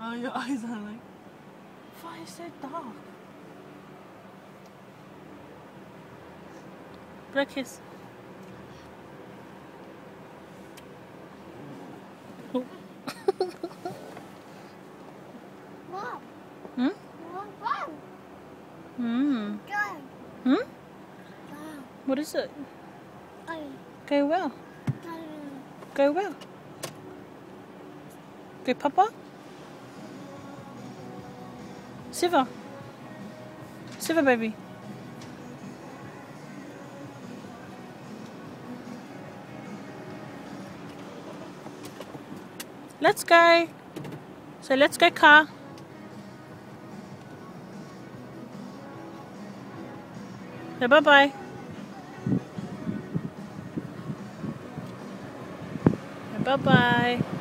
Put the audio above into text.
Oh, your eyes are like, why is so dark? Kiss. Oh. Mom. Hmm? Mom. Hmm. Hmm? What is it? Go. Go well. Go. Go well. Go Papa. Siva. Siva baby. Let's go. So let's go car. So bye bye. Bye bye.